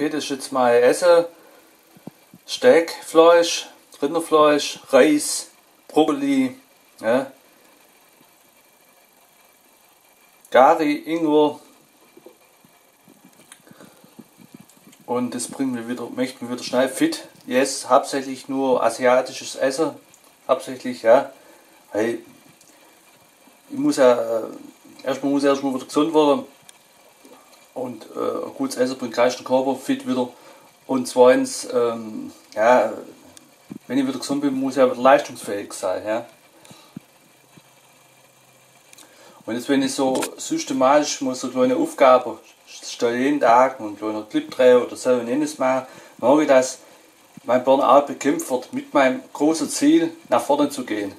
Okay, das ist jetzt mal Essen. Steakfleisch, Rinderfleisch, Reis, Brokkoli, ja. Gari, Ingwer. Und das bringen wir wieder, möchten wir wieder schnell fit. Yes, hauptsächlich nur asiatisches Essen. Hauptsächlich, ja. Weil ich muss ja, äh, erstmal muss ich erstmal wieder gesund werden. Und äh, gutes Essen bringt gleich den Körper fit wieder. Und zweitens, ähm, ja, wenn ich wieder gesund bin, muss ich ja wieder leistungsfähig sein. Ja. Und jetzt, wenn ich so systematisch muss so kleine Aufgaben stelle jeden Tag und kleiner Clip drehe oder so und jenes mal, merke ich, dass mein Burnout bekämpft wird mit meinem großen Ziel, nach vorne zu gehen.